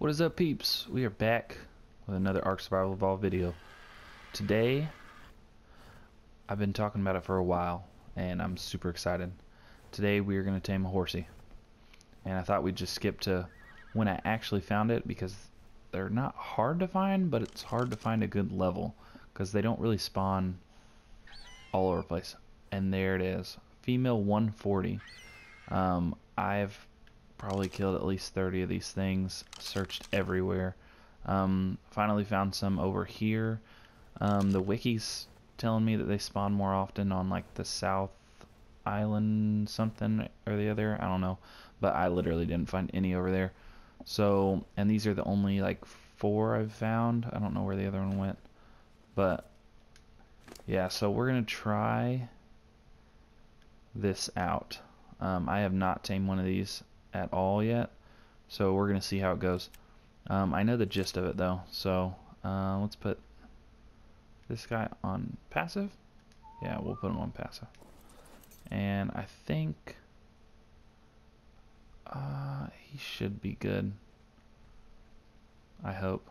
What is up peeps? We are back with another Ark Survival Evolved video. Today, I've been talking about it for a while and I'm super excited. Today we are going to tame a horsey. And I thought we'd just skip to when I actually found it because they're not hard to find, but it's hard to find a good level because they don't really spawn all over the place. And there it is. Female 140. Um, I've probably killed at least 30 of these things, searched everywhere. Um, finally found some over here. Um, the wiki's telling me that they spawn more often on like the south island something or the other. I don't know. But I literally didn't find any over there. So, and these are the only like four I've found. I don't know where the other one went. But, yeah, so we're going to try this out. Um, I have not tamed one of these at all yet. So we're going to see how it goes. Um, I know the gist of it though. So uh, let's put this guy on passive. Yeah, we'll put him on passive. And I think uh, he should be good. I hope.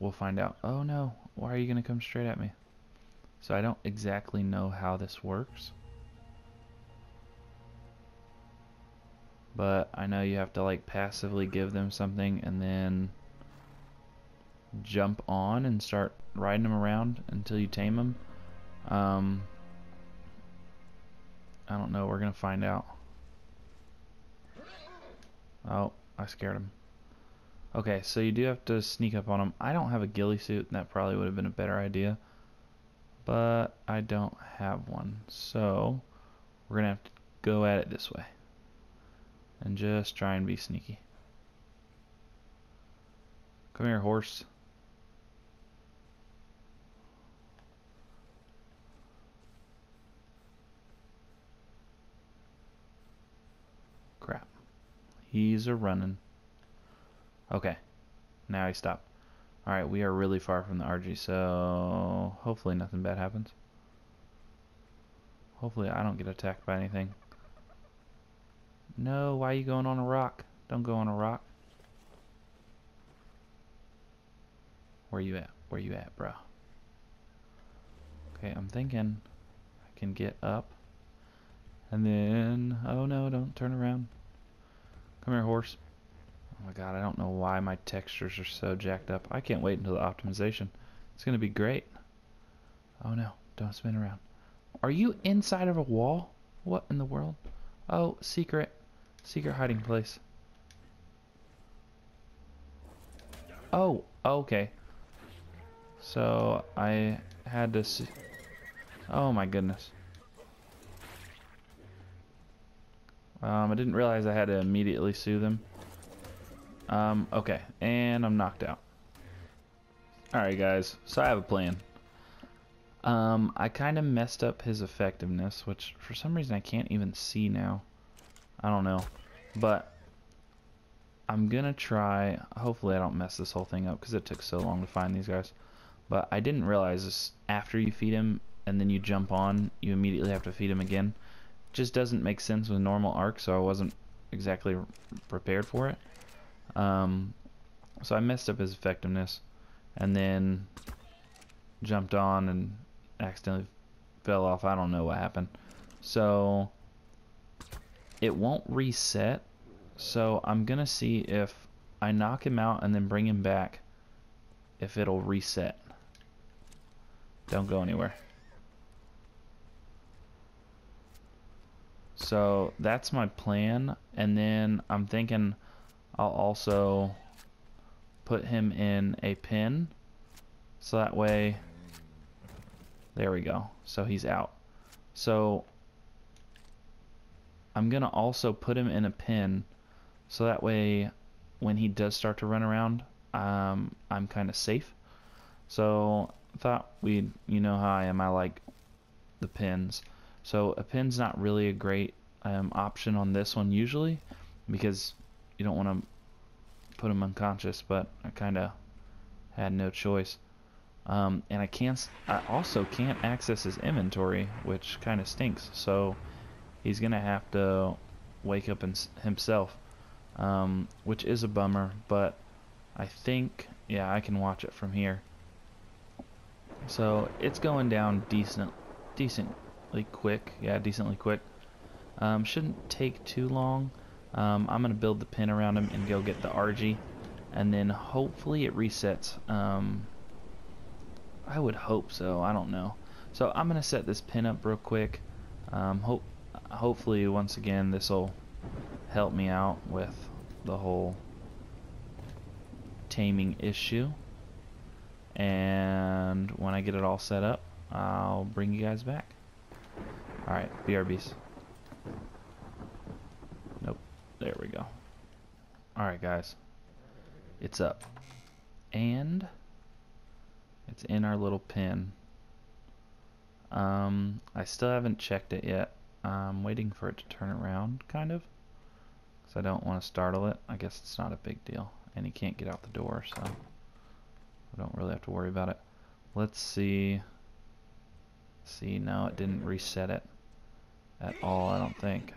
We'll find out. Oh no, why are you going to come straight at me? So I don't exactly know how this works. But I know you have to like passively give them something and then jump on and start riding them around until you tame them. Um, I don't know. We're gonna find out. Oh, I scared him. Okay, so you do have to sneak up on him. I don't have a ghillie suit, and that probably would have been a better idea. But I don't have one, so we're gonna have to go at it this way and just try and be sneaky. Come here, horse. Crap. He's a running. Okay. Now he stopped. Alright, we are really far from the RG, so hopefully nothing bad happens. Hopefully I don't get attacked by anything. No, why are you going on a rock? Don't go on a rock. Where you at? Where you at, bro? Okay, I'm thinking I can get up. And then, oh no, don't turn around. Come here, horse. Oh my god, I don't know why my textures are so jacked up. I can't wait until the optimization. It's going to be great. Oh no, don't spin around. Are you inside of a wall? What in the world? Oh, secret. Secret hiding place. Oh, okay. So I had to see. Oh my goodness. Um, I didn't realize I had to immediately sue them. Um, okay, and I'm knocked out. Alright guys, so I have a plan. Um, I kind of messed up his effectiveness, which for some reason I can't even see now. I don't know. But I'm going to try, hopefully I don't mess this whole thing up because it took so long to find these guys. But I didn't realize this after you feed him and then you jump on, you immediately have to feed him again. just doesn't make sense with normal Ark, so I wasn't exactly prepared for it. Um, so I messed up his effectiveness and then jumped on and accidentally fell off. I don't know what happened. So it won't reset so I'm gonna see if I knock him out and then bring him back if it'll reset. Don't go anywhere. So that's my plan and then I'm thinking I'll also put him in a pin so that way there we go. So he's out. So I'm going to also put him in a pin so that way when he does start to run around, um, I'm kind of safe. So thought we'd, you know how I am, I like the pins. So a pin's not really a great um, option on this one usually because you don't want to put him unconscious, but I kind of had no choice. Um, and I can't, I also can't access his inventory, which kind of stinks. So he's gonna have to wake up himself. um, which is a bummer, but I think, yeah, I can watch it from here. So it's going down decent, decently quick. Yeah, decently quick. Um, shouldn't take too long. Um, I'm gonna build the pin around him and go get the RG, and then hopefully it resets. Um, I would hope so. I don't know. So I'm gonna set this pin up real quick. Um, hope, hopefully, once again, this will help me out with the whole taming issue. And when I get it all set up, I'll bring you guys back. Alright, BRBs. Nope. There we go. Alright, guys. It's up. And it's in our little pin. Um, I still haven't checked it yet. I'm waiting for it to turn around, kind of. Because I don't want to startle it. I guess it's not a big deal. And he can't get out the door, so I don't really have to worry about it. Let's see. See, no, it didn't reset it at all, I don't think.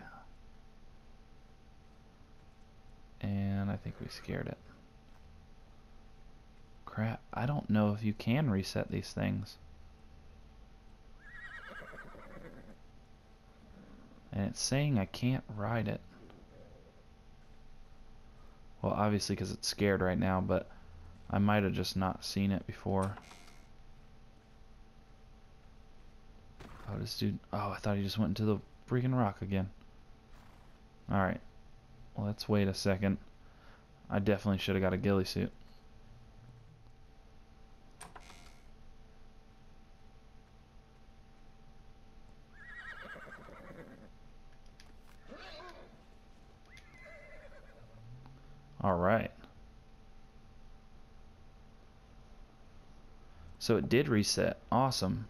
And I think we scared it. Crap, I don't know if you can reset these things. And it's saying I can't ride it. Well, obviously because it's scared right now, but I might have just not seen it before. Oh, this dude... Oh, I thought he just went into the freaking rock again. Alright. Well, let's wait a second. I definitely should have got a ghillie suit. Alright. So it did reset. Awesome.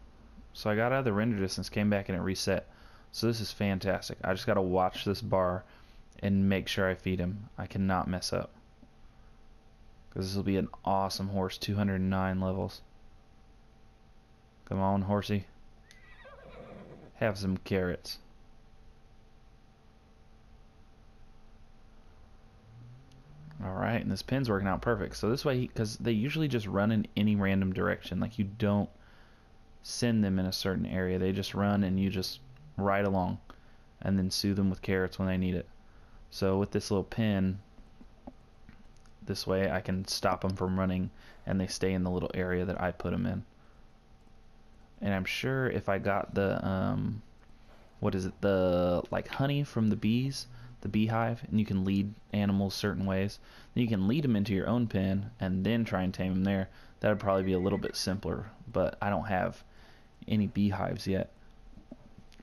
So I got out of the render distance, came back, and it reset. So this is fantastic. I just got to watch this bar and make sure I feed him. I cannot mess up. Because this will be an awesome horse. 209 levels. Come on, horsey. Have some carrots. Alright, and this pin's working out perfect. So this way, because they usually just run in any random direction. Like you don't send them in a certain area. They just run and you just ride along. And then soothe them with carrots when they need it. So with this little pin, this way I can stop them from running and they stay in the little area that I put them in. And I'm sure if I got the, um, what is it, the like honey from the bees, the beehive and you can lead animals certain ways. Then you can lead them into your own pen and then try and tame them there. That would probably be a little bit simpler, but I don't have any beehives yet,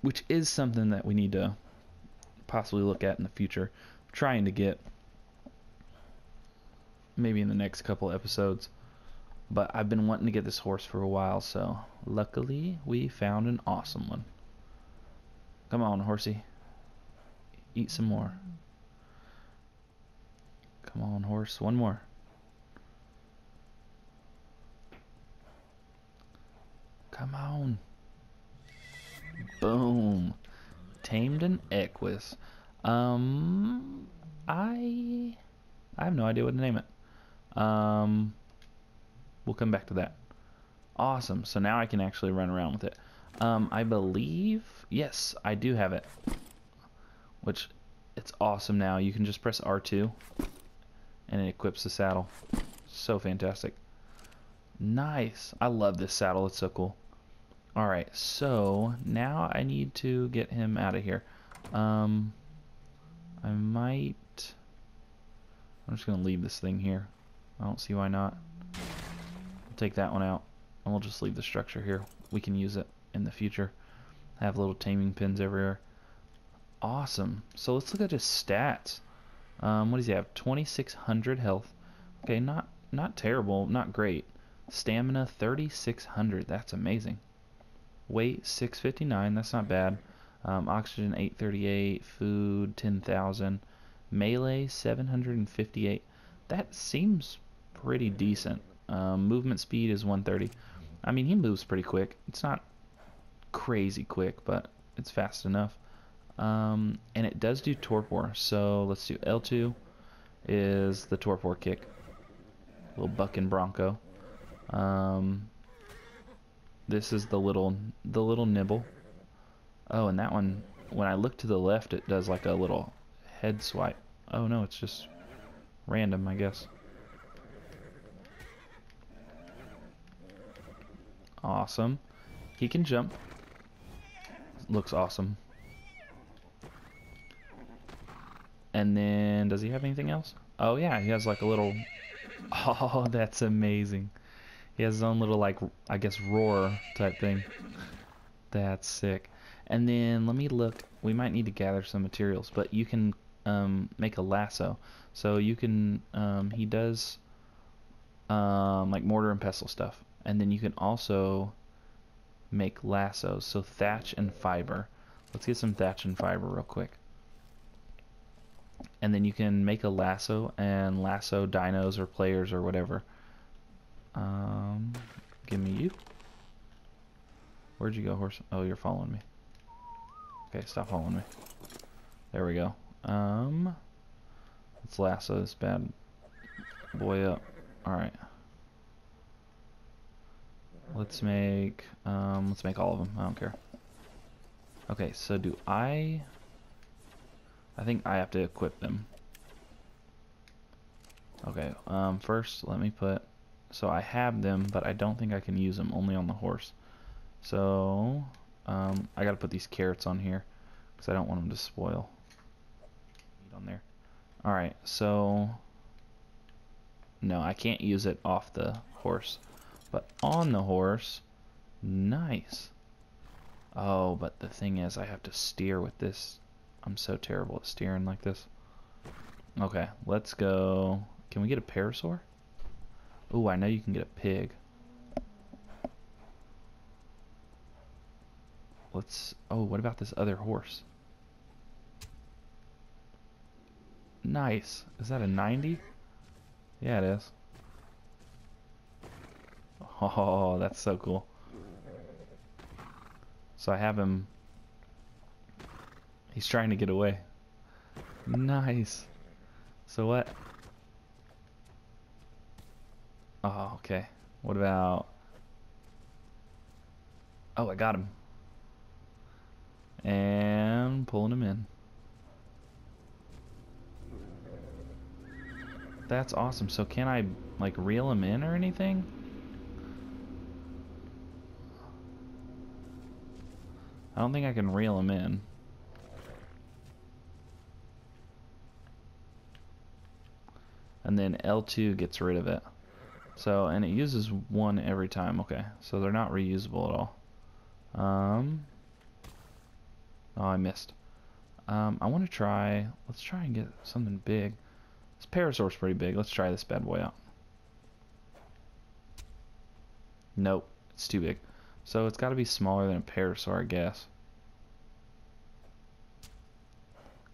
which is something that we need to possibly look at in the future. I'm trying to get maybe in the next couple episodes. But I've been wanting to get this horse for a while, so luckily we found an awesome one. Come on, horsey. Eat some more. Come on, horse. One more. Come on. Boom. Tamed an Equus. Um, I I have no idea what to name it. Um, we'll come back to that. Awesome. So now I can actually run around with it. Um, I believe, yes, I do have it which it's awesome now. You can just press R2 and it equips the saddle. So fantastic. Nice. I love this saddle. It's so cool. Alright, so now I need to get him out of here. Um, I might... I'm just going to leave this thing here. I don't see why not. We'll take that one out. And we'll just leave the structure here. We can use it in the future. have little taming pins everywhere awesome. So let's look at his stats. Um, what does he have? 2,600 health. Okay, not not terrible, not great. Stamina 3,600. That's amazing. Weight 659. That's not bad. Um, oxygen 838. Food 10,000. Melee 758. That seems pretty decent. Um, movement speed is 130. I mean, he moves pretty quick. It's not crazy quick, but it's fast enough. Um, and it does do torpor. So let's do L2. is the Torpor kick. Little bucking bronco. Um, this is the little the little nibble. Oh, and that one, when I look to the left, it does like a little head swipe. Oh no, it's just random, I guess. Awesome. He can jump. Looks awesome. And then, does he have anything else? Oh yeah, he has like a little... Oh, that's amazing. He has his own little like, I guess, roar type thing. That's sick. And then, let me look. We might need to gather some materials, but you can um, make a lasso. So you can, um, he does um, like mortar and pestle stuff. And then you can also make lassos. So thatch and fiber. Let's get some thatch and fiber real quick. And then you can make a lasso and lasso dinos or players or whatever. Um, give me you. Where'd you go, horse? Oh, you're following me. Okay, stop following me. There we go. Um, let's lasso this bad boy up. Alright. Let's make, um, let's make all of them. I don't care. Okay, so do I... I think I have to equip them. Okay, um, first let me put... So I have them, but I don't think I can use them, only on the horse. So, um, I gotta put these carrots on here, because I don't want them to spoil. On there. Alright, so... No, I can't use it off the horse. But on the horse, nice. Oh, but the thing is, I have to steer with this. I'm so terrible at steering like this. Okay, let's go. Can we get a parasaur? Oh, I know you can get a pig. Let's... Oh, what about this other horse? Nice. Is that a 90? Yeah, it is. Oh, that's so cool. So I have him. He's trying to get away. Nice. So what? Oh, okay. What about... Oh, I got him. And pulling him in. That's awesome. So can I, like, reel him in or anything? I don't think I can reel him in. And then L2 gets rid of it. So, and it uses one every time. Okay, so they're not reusable at all. Um, oh, I missed. Um, I want to try, let's try and get something big. This Parasaur's pretty big. Let's try this bad boy out. Nope, it's too big. So it's got to be smaller than a Parasaur, I guess.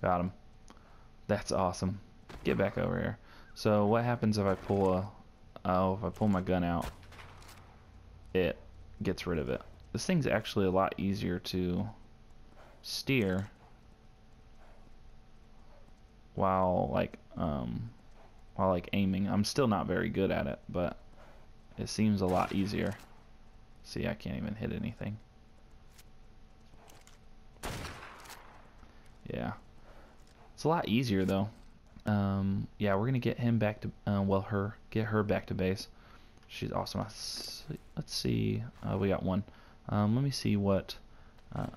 Got him. That's awesome. Get back over here. So what happens if I pull a... Oh, if I pull my gun out, it gets rid of it. This thing's actually a lot easier to steer while like um while like aiming. I'm still not very good at it, but it seems a lot easier. See, I can't even hit anything. Yeah. It's a lot easier though. Um, yeah, we're gonna get him back to uh, well, her get her back to base. She's awesome. Let's see. Uh, we got one. Um, let me see what. Uh,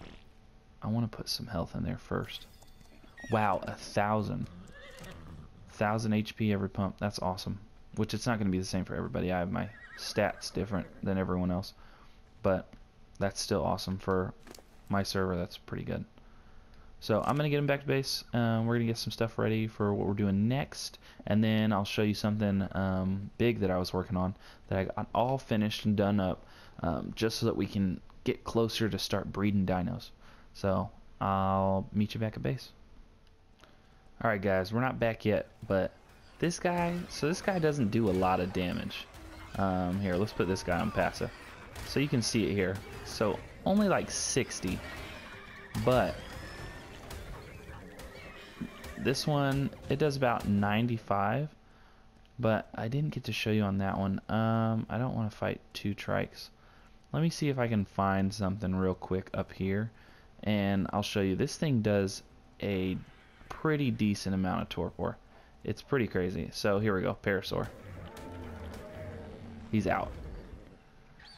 I want to put some health in there first. Wow, a thousand. Thousand HP every pump. That's awesome. Which it's not going to be the same for everybody. I have my stats different than everyone else. But that's still awesome for my server. That's pretty good. So I'm going to get him back to base. Um, we're going to get some stuff ready for what we're doing next. And then I'll show you something um, big that I was working on that I got all finished and done up um, just so that we can get closer to start breeding dinos. So I'll meet you back at base. Alright guys, we're not back yet, but this guy, so this guy doesn't do a lot of damage. Um, here, let's put this guy on passive. So you can see it here. So only like 60, but this one, it does about 95. But I didn't get to show you on that one. Um, I don't want to fight two trikes. Let me see if I can find something real quick up here. And I'll show you. This thing does a pretty decent amount of torpor. It's pretty crazy. So here we go. Parasaur. He's out.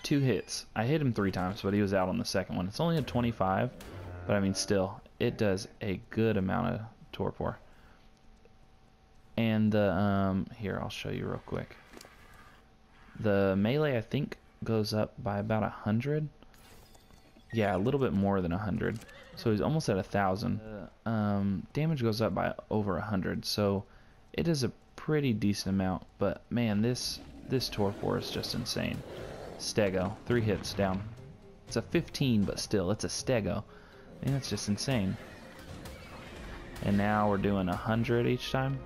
Two hits. I hit him three times, but he was out on the second one. It's only a 25, but I mean still, it does a good amount of torpor. And the, um, here, I'll show you real quick. The melee, I think, goes up by about a hundred. Yeah, a little bit more than a hundred. So he's almost at a thousand. Uh, um, damage goes up by over a hundred. So it is a pretty decent amount. But man, this this torpor is just insane. Stego, three hits down. It's a 15, but still, it's a Stego. And it's just insane. And now we're doing a hundred each time.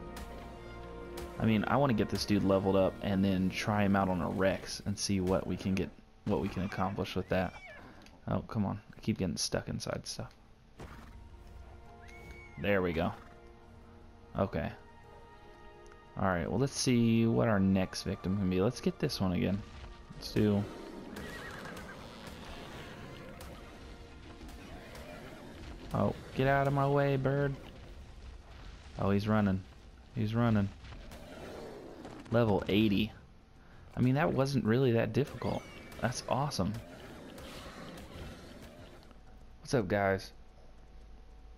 I mean, I want to get this dude leveled up and then try him out on a Rex and see what we can get, what we can accomplish with that. Oh, come on. I keep getting stuck inside stuff. There we go. Okay. Alright, well let's see what our next victim can be. Let's get this one again. Let's do... Oh, get out of my way, bird. Oh, he's running. He's running level 80. I mean, that wasn't really that difficult. That's awesome. What's up, guys?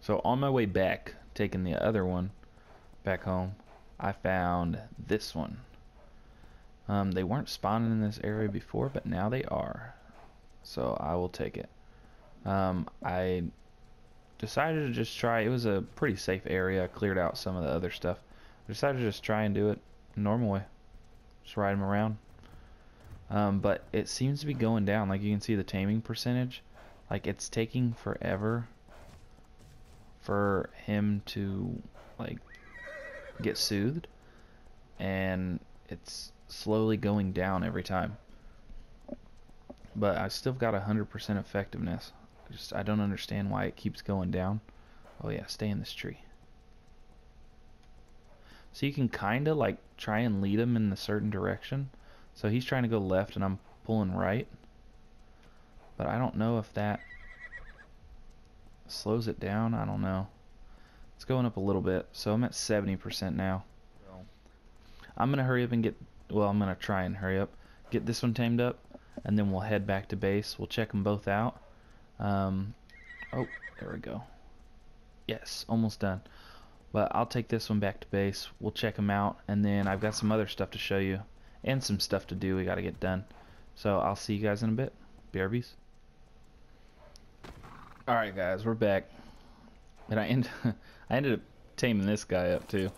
So on my way back, taking the other one back home, I found this one. Um, they weren't spawning in this area before, but now they are. So I will take it. Um, I decided to just try. It was a pretty safe area. I cleared out some of the other stuff. I decided to just try and do it normal way. Just ride him around. Um, but it seems to be going down. Like you can see the taming percentage. Like it's taking forever for him to like get soothed. And it's slowly going down every time. But I still got 100% effectiveness. Just I don't understand why it keeps going down. Oh yeah, stay in this tree. So you can kind of like try and lead him in a certain direction. So he's trying to go left and I'm pulling right. But I don't know if that slows it down. I don't know. It's going up a little bit. So I'm at 70% now. I'm going to hurry up and get, well, I'm going to try and hurry up. Get this one tamed up. And then we'll head back to base. We'll check them both out. Um, oh, there we go. Yes, almost done. But I'll take this one back to base. We'll check them out. And then I've got some other stuff to show you. And some stuff to do we got to get done. So I'll see you guys in a bit. BRBs. Alright guys, we're back. And I, end, I ended up taming this guy up too.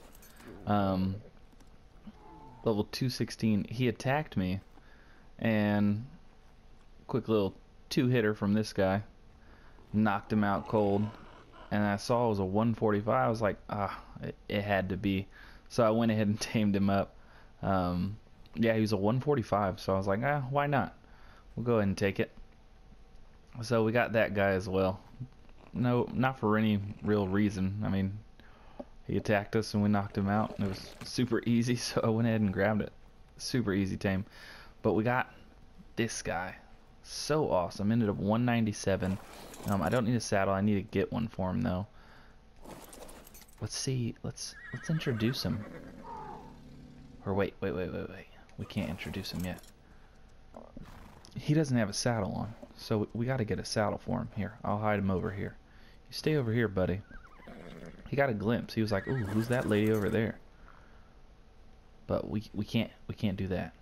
Um, level 216. He attacked me. And quick little two-hitter from this guy. Knocked him out cold and I saw it was a 145. I was like, ah, it, it had to be. So I went ahead and tamed him up. Um, yeah, he was a 145, so I was like, ah, why not? We'll go ahead and take it. So we got that guy as well. No, not for any real reason. I mean, he attacked us and we knocked him out. It was super easy, so I went ahead and grabbed it. Super easy tame. But we got this guy. So awesome. Ended up 197. Um, I don't need a saddle. I need to get one for him though. Let's see. Let's let's introduce him. Or wait, wait, wait, wait, wait. We can't introduce him yet. He doesn't have a saddle on, so we got to get a saddle for him. Here, I'll hide him over here. You stay over here, buddy. He got a glimpse. He was like, "Ooh, who's that lady over there?" But we we can't we can't do that.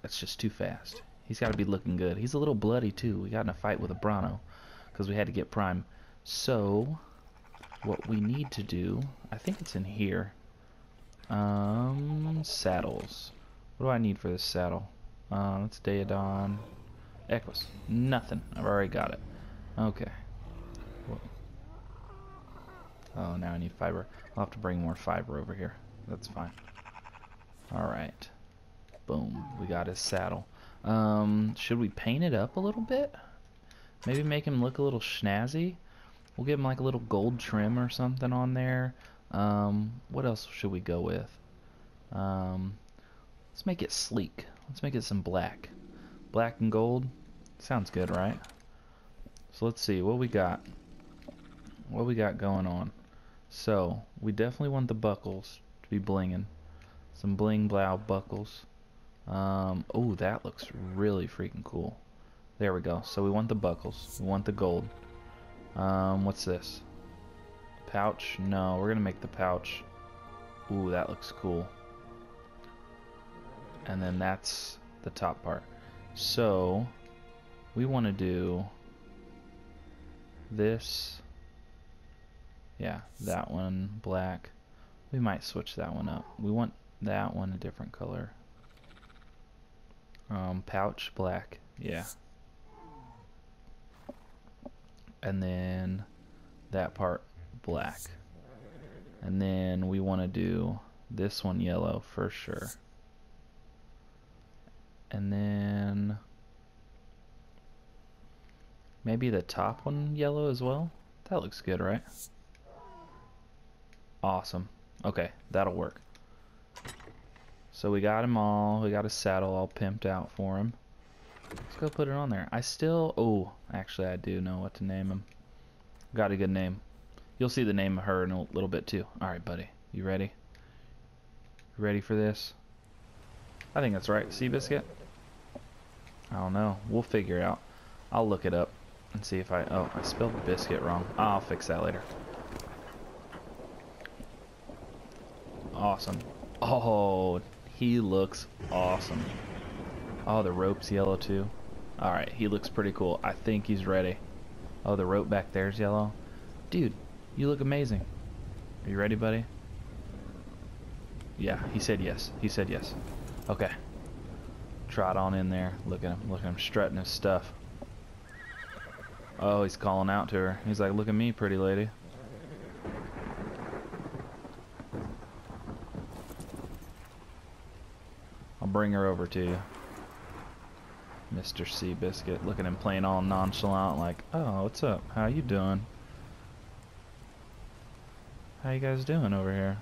That's just too fast. He's got to be looking good. He's a little bloody too. We got in a fight with a Bronto because we had to get Prime. So, what we need to do, I think it's in here. Um, saddles. What do I need for this saddle? Uh, let's Daeodon. Equus. Nothing. I've already got it. Okay. Oh, now I need fiber. I'll have to bring more fiber over here. That's fine. Alright. Boom. We got his saddle. Um, should we paint it up a little bit? Maybe make him look a little snazzy. We'll give him like a little gold trim or something on there. Um, what else should we go with? Um, let's make it sleek. Let's make it some black. Black and gold. Sounds good, right? So let's see what we got. What we got going on. So, we definitely want the buckles to be blinging. Some bling blow buckles. Um, oh, that looks really freaking cool. There we go. So we want the buckles. We want the gold. Um, what's this? Pouch? No, we're gonna make the pouch. Ooh, that looks cool. And then that's the top part. So, we want to do this. Yeah, that one black. We might switch that one up. We want that one a different color. Um, pouch black. Yeah. And then that part black. And then we want to do this one yellow for sure. And then maybe the top one yellow as well. That looks good, right? Awesome. Okay, that'll work. So we got him all. We got a saddle all pimped out for him. Let's go put it on there. I still... Oh, actually I do know what to name him. Got a good name. You'll see the name of her in a little bit too. Alright, buddy. You ready? Ready for this? I think that's right. Seabiscuit? I don't know. We'll figure it out. I'll look it up and see if I... Oh, I spelled biscuit wrong. I'll fix that later. Awesome. Oh, he looks awesome. Oh, the rope's yellow too. Alright, he looks pretty cool. I think he's ready. Oh, the rope back there's yellow. Dude, you look amazing. Are you ready, buddy? Yeah, he said yes. He said yes. Okay. Trot on in there. Look at him. Look at him strutting his stuff. Oh, he's calling out to her. He's like, look at me, pretty lady. Bring her over to you. Mr. Seabiscuit. Look at him playing all nonchalant like, oh, what's up? How you doing? How you guys doing over here?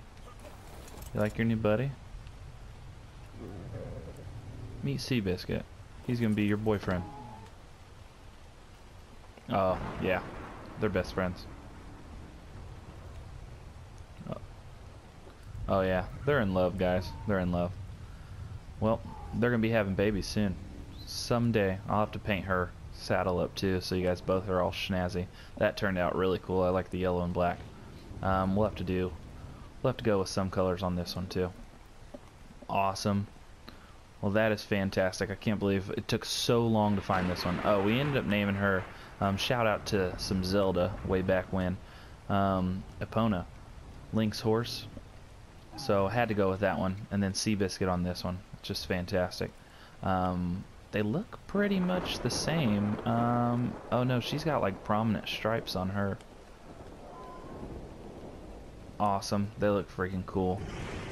You like your new buddy? Meet Seabiscuit. He's gonna be your boyfriend. Oh, yeah. They're best friends. Oh. oh yeah, they're in love, guys. They're in love. Well, they're going to be having babies soon. Someday, I'll have to paint her saddle up too, so you guys both are all snazzy. That turned out really cool. I like the yellow and black. Um, we'll have to do, we'll have to go with some colors on this one too. Awesome. Well, that is fantastic. I can't believe it took so long to find this one. Oh, we ended up naming her, um, shout out to some Zelda way back when, um, Epona, Link's horse. So I had to go with that one, and then Seabiscuit on this one just fantastic. Um, they look pretty much the same. Um, oh no, she's got like prominent stripes on her. Awesome. They look freaking cool.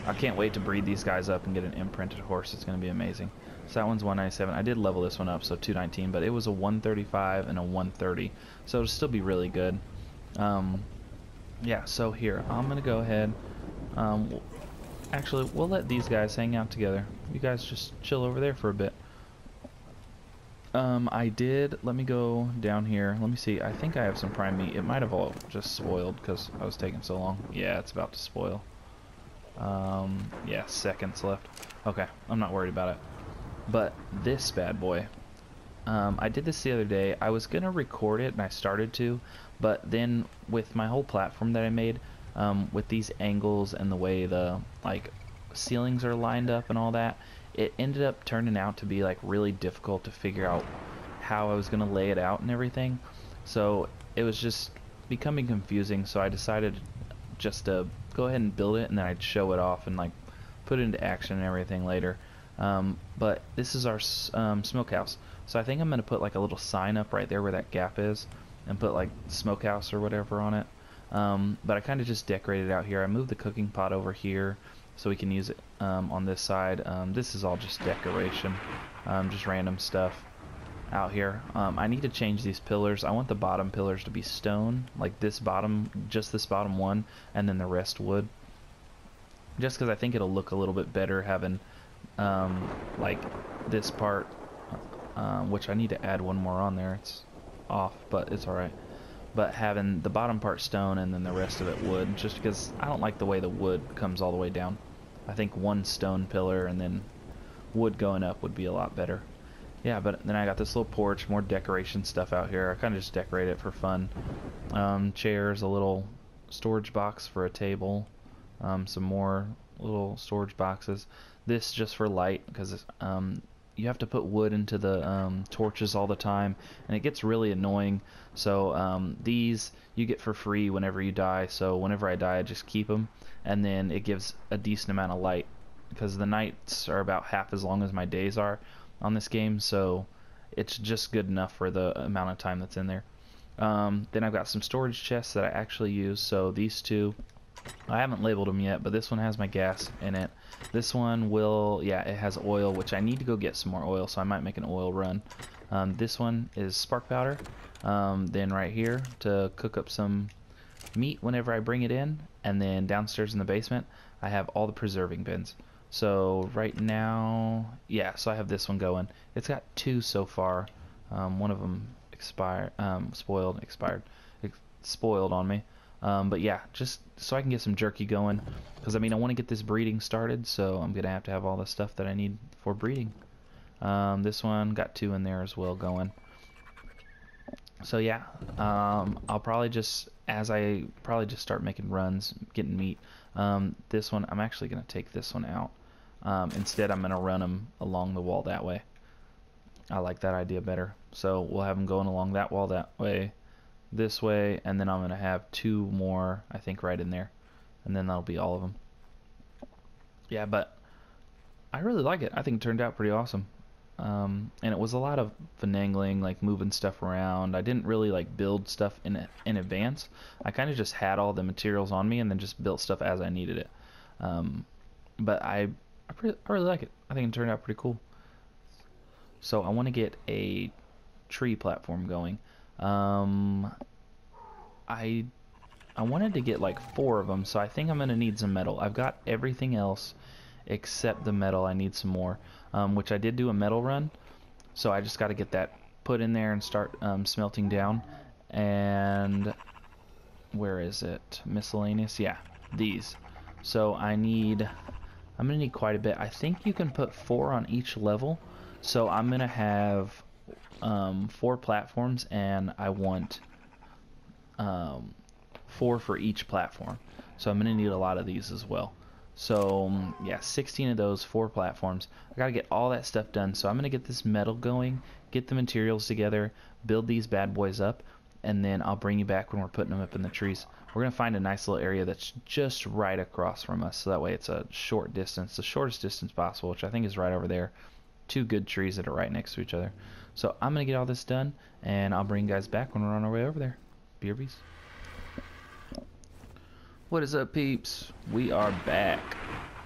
I can't wait to breed these guys up and get an imprinted horse. It's going to be amazing. So that one's 197. I did level this one up, so 219, but it was a 135 and a 130. So it'll still be really good. Um, yeah, so here, I'm going to go ahead. Um, Actually, we'll let these guys hang out together. You guys just chill over there for a bit. Um, I did, let me go down here. Let me see, I think I have some prime meat. It might have all just spoiled because I was taking so long. Yeah, it's about to spoil. Um, yeah, seconds left. Okay, I'm not worried about it. But this bad boy, um, I did this the other day. I was going to record it, and I started to, but then with my whole platform that I made, um, with these angles and the way the like ceilings are lined up and all that, it ended up turning out to be like really difficult to figure out how I was gonna lay it out and everything. So it was just becoming confusing. So I decided just to go ahead and build it and then I'd show it off and like put it into action and everything later. Um, but this is our um, smokehouse. So I think I'm gonna put like a little sign up right there where that gap is and put like smokehouse or whatever on it. Um, but I kind of just decorated out here. I moved the cooking pot over here so we can use it um, on this side. Um, this is all just decoration, um, just random stuff. out here. Um, I need to change these pillars. I want the bottom pillars to be stone, like this bottom, just this bottom one, and then the rest wood. Just because I think it'll look a little bit better having, um, like, this part, um, which I need to add one more on there. It's off, but it's alright. But having the bottom part stone and then the rest of it wood, just because I don't like the way the wood comes all the way down. I think one stone pillar and then wood going up would be a lot better. Yeah, but then I got this little porch, more decoration stuff out here. I kind of just decorate it for fun. Um, chairs, a little storage box for a table, um, some more little storage boxes. This just for light because um, you have to put wood into the um, torches all the time, and it gets really annoying. So um, these you get for free whenever you die. So whenever I die, I just keep them, and then it gives a decent amount of light because the nights are about half as long as my days are on this game, so it's just good enough for the amount of time that's in there. Um, then I've got some storage chests that I actually use, so these two, I haven't labeled them yet, but this one has my gas in it. This one will, yeah, it has oil, which I need to go get some more oil, so I might make an oil run. Um, this one is spark powder. Um, then right here to cook up some meat whenever I bring it in. And then downstairs in the basement, I have all the preserving bins. So right now, yeah, so I have this one going. It's got two so far. Um, one of them expired, um, spoiled, expired, ex spoiled on me. Um, but yeah, just so I can get some jerky going, because I mean I want to get this breeding started, so I'm gonna have to have all the stuff that I need for breeding. Um, this one got two in there as well going. So yeah, um, I'll probably just as I probably just start making runs, getting meat. Um, this one I'm actually gonna take this one out. Um, instead, I'm going to run them along the wall that way. I like that idea better. So we'll have them going along that wall that way, this way, and then I'm going to have two more, I think, right in there. And then that'll be all of them. Yeah, but I really like it. I think it turned out pretty awesome. Um, and it was a lot of finagling, like moving stuff around. I didn't really like build stuff in in advance. I kind of just had all the materials on me and then just built stuff as I needed it. Um, but I I, I really like it. I think it turned out pretty cool. So I want to get a tree platform going. Um, I I wanted to get like four of them, so I think I'm gonna need some metal. I've got everything else except the metal. I need some more, um, which I did do a metal run, so I just got to get that put in there and start um, smelting down. And where is it? Miscellaneous? Yeah, these. So I need I'm going to need quite a bit. I think you can put four on each level. So I'm going to have um, four platforms and I want um, four for each platform. So I'm going to need a lot of these as well. So um, yeah, 16 of those, four platforms. I got to get all that stuff done. So I'm going to get this metal going, get the materials together, build these bad boys up, and then I'll bring you back when we're putting them up in the trees. We're going to find a nice little area that's just right across from us, so that way it's a short distance, the shortest distance possible, which I think is right over there. Two good trees that are right next to each other. So I'm going to get all this done, and I'll bring you guys back when we're on our way over there. BRBs. What is up, peeps? We are back,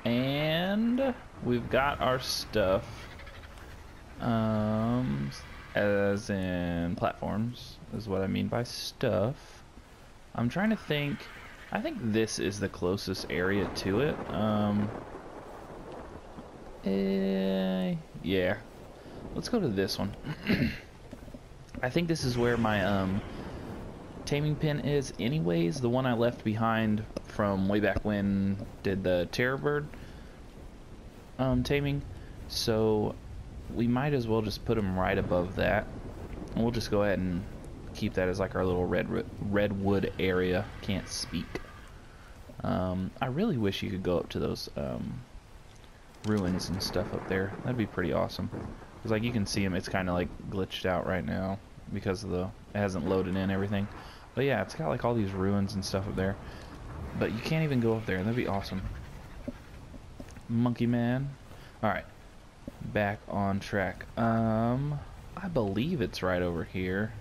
and we've got our stuff. Um, as in platforms is what I mean by stuff. I'm trying to think. I think this is the closest area to it. Um, eh, yeah. Let's go to this one. I think this is where my um, taming pen is anyways. The one I left behind from way back when did the terror bird um, taming. So we might as well just put them right above that. And we'll just go ahead and keep that as like our little red redwood area. Can't speak. Um, I really wish you could go up to those um, ruins and stuff up there. That'd be pretty awesome. Cause like you can see them, it's kind of like glitched out right now because of the it hasn't loaded in everything. But yeah, it's got like all these ruins and stuff up there. But you can't even go up there. That'd be awesome. Monkey man. All right back on track. Um, I believe it's right over here.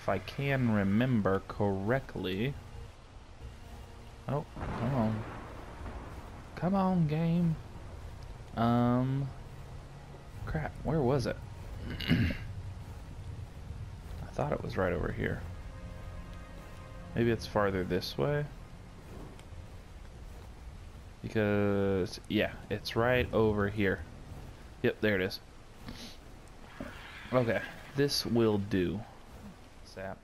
If I can remember correctly. Oh, come on. Come on, game. Um, crap, where was it? I thought it was right over here. Maybe it's farther this way. Because, yeah, it's right over here. Yep, there it is. Okay, this will do. Sap.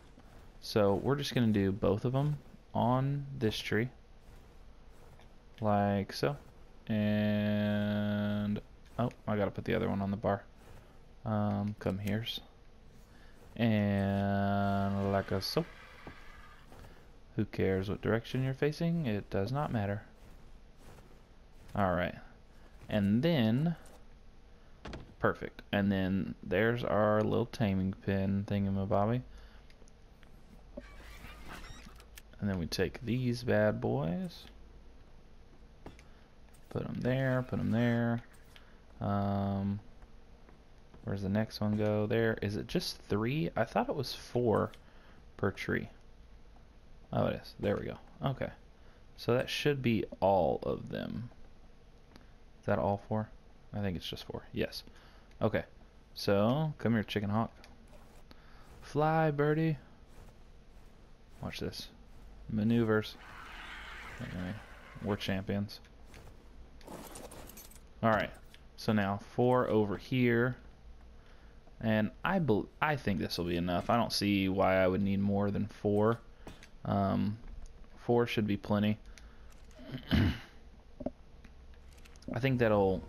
So we're just going to do both of them on this tree. Like so. And, oh, I got to put the other one on the bar. Um, come here's. And like a so. Who cares what direction you're facing? It does not matter. Alright. And then... Perfect. And then there's our little taming pin thingamabobby. And then we take these bad boys. Put them there, put them there. Um, where's the next one go? There. Is it just three? I thought it was four per tree. Oh, it is. There we go. Okay. So that should be all of them. Is that all four? I think it's just four. Yes. Okay. So, come here, chicken hawk. Fly, birdie. Watch this. Maneuvers. Anyway, we're champions. Alright. So now, four over here. And I, I think this will be enough. I don't see why I would need more than four. Um, four should be plenty. I think that'll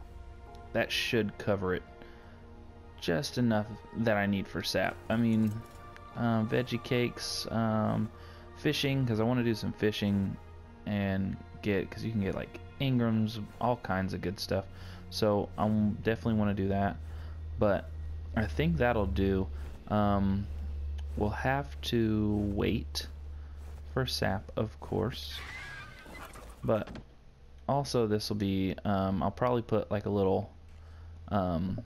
that should cover it just enough that I need for sap. I mean, um, veggie cakes, um, fishing because I want to do some fishing and get because you can get like engrams, all kinds of good stuff. So I definitely want to do that. But I think that'll do. Um, we'll have to wait for sap, of course. But also this will be, um, I'll probably put like a little, um,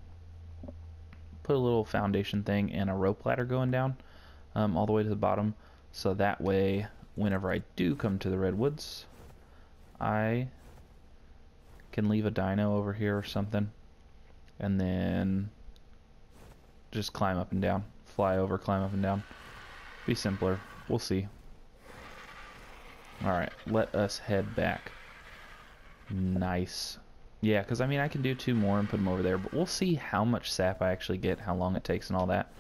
put a little foundation thing and a rope ladder going down um, all the way to the bottom. So that way, whenever I do come to the redwoods, I can leave a dino over here or something. And then just climb up and down. Fly over, climb up and down. Be simpler. We'll see. Alright, let us head back. Nice. Yeah, because I mean, I can do two more and put them over there, but we'll see how much sap I actually get, how long it takes, and all that.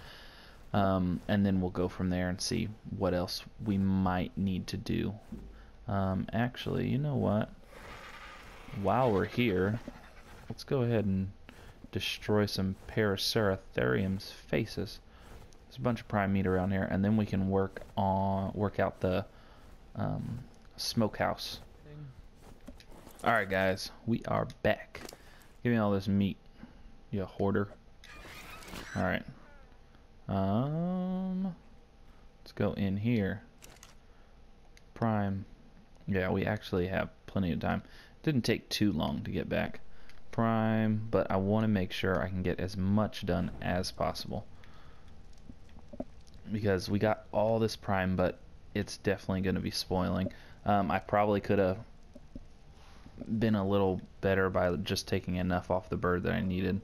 Um, and then we'll go from there and see what else we might need to do. Um, actually, you know what? While we're here, let's go ahead and destroy some Paraceratherium's faces. There's a bunch of prime meat around here, and then we can work on work out the um, smokehouse. Alright guys, we are back. Give me all this meat, you hoarder. Alright. Um, let's go in here. Prime. Yeah, we actually have plenty of time. Didn't take too long to get back. Prime, but I want to make sure I can get as much done as possible. Because we got all this prime, but it's definitely going to be spoiling. Um, I probably could have been a little better by just taking enough off the bird that I needed.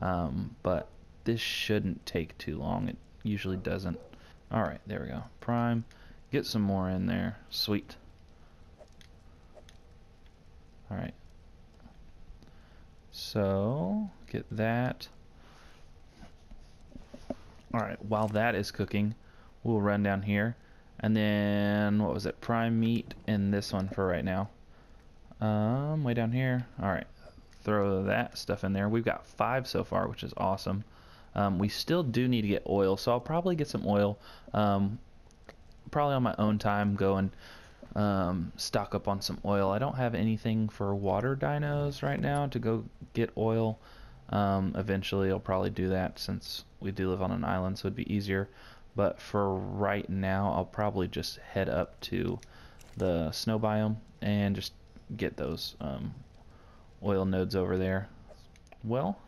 Um, but this shouldn't take too long. It usually doesn't. Alright, there we go. Prime. Get some more in there. Sweet. Alright. So, get that. Alright, while that is cooking, we'll run down here and then, what was it? Prime meat and this one for right now. Um, way down here. Alright, throw that stuff in there. We've got five so far, which is awesome. Um, we still do need to get oil, so I'll probably get some oil. Um, probably on my own time, go and um, stock up on some oil. I don't have anything for water dinos right now to go get oil. Um, eventually, I'll probably do that since we do live on an island, so it'd be easier. But for right now, I'll probably just head up to the snow biome and just get those um, oil nodes over there. Well,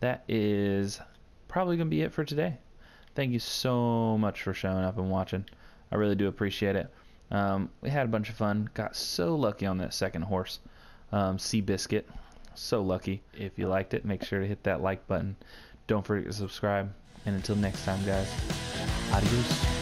that is probably going to be it for today. Thank you so much for showing up and watching. I really do appreciate it. Um, we had a bunch of fun. Got so lucky on that second horse. Um, Seabiscuit. So lucky. If you liked it, make sure to hit that like button. Don't forget to subscribe. And until next time, guys. Adios.